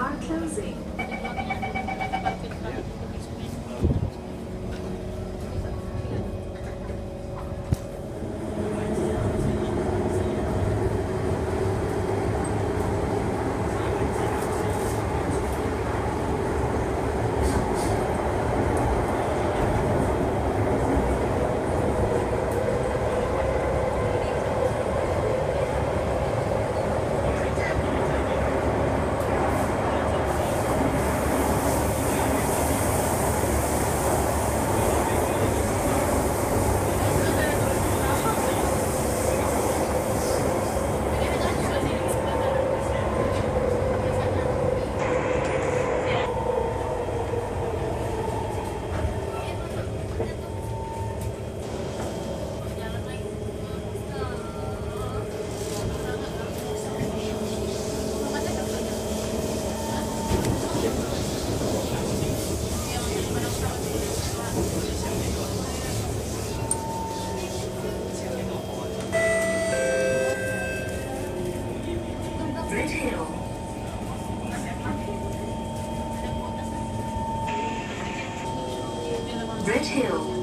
are closing. two.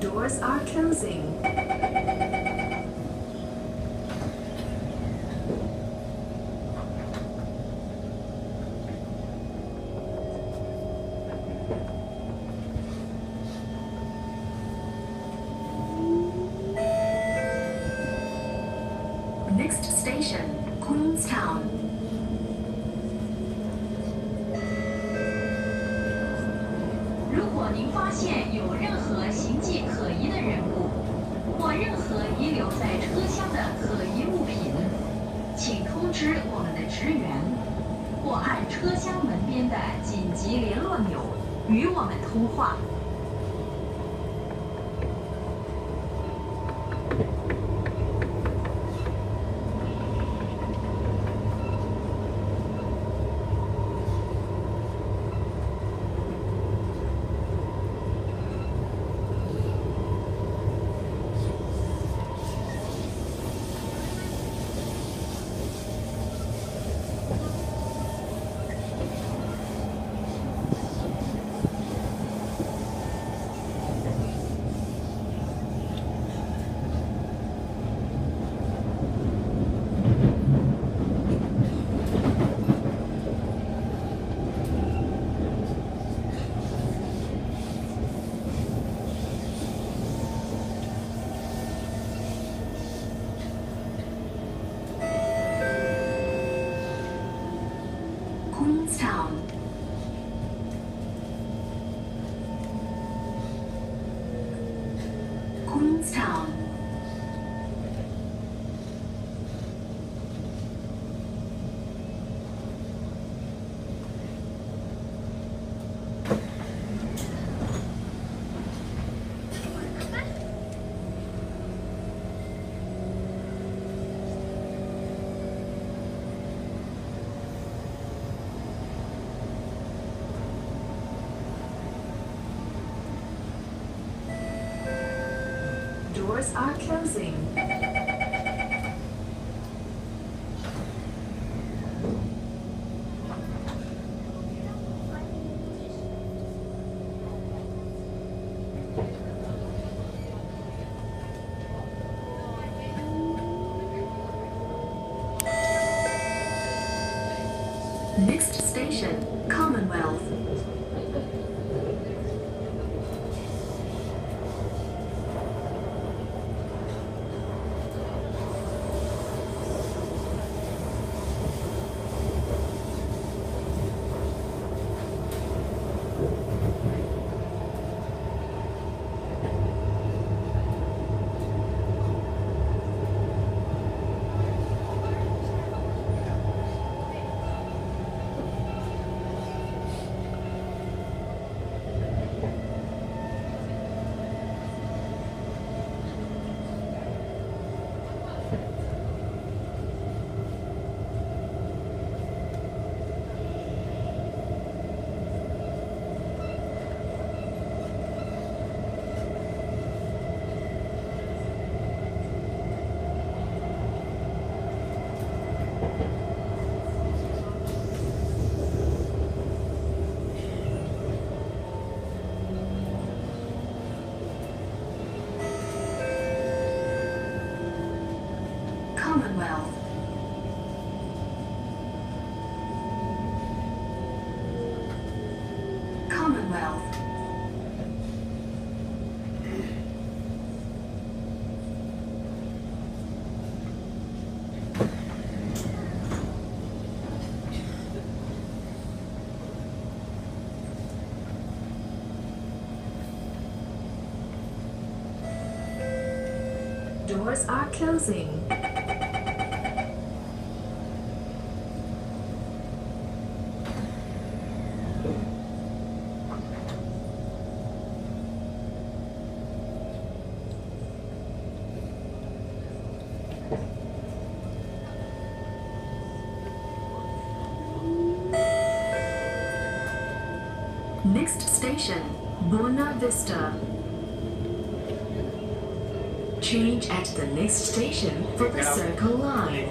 Doors are closing. nextstationcometown 如果您发现有任何形迹可疑的人物或任何遗留在车厢的可疑物品请通知我们的职员或按车厢门边的紧急联络钮。与我们通话。Queenstown. doors are closing. Next station, Commonwealth. Commonwealth. Commonwealth. Doors are closing. Next station, Buena Vista. Change at the next station for the Circle Line.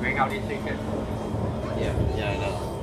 Bring out. Yeah, yeah, I know.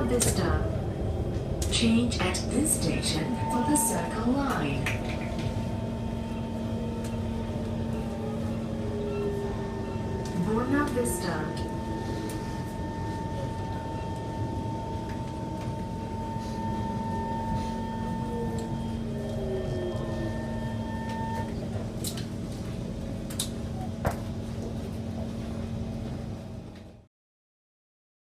Buena Vista. Change at this station for the Circle Line. Buena Vista.